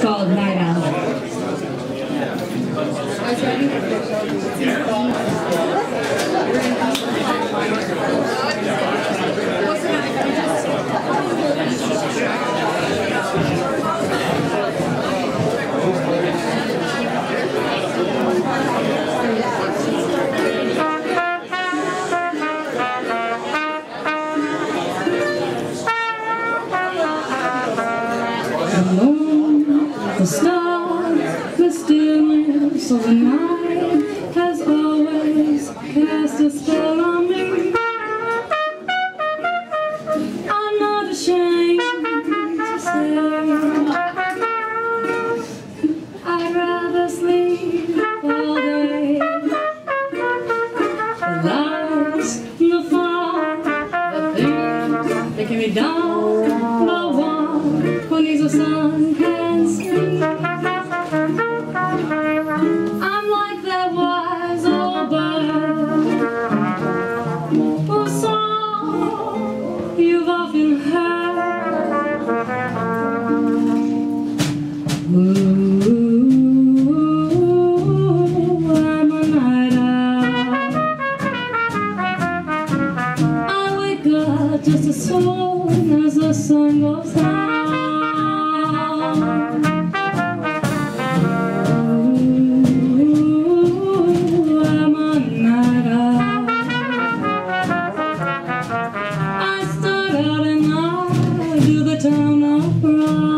called Night the stars, mysterious of the night has always cast a spell on me. I'm not ashamed to say I'd rather sleep all day. The lies, the fog, the things that can be done as the sun goes down. Ooh, I'm a night. I start out the town around.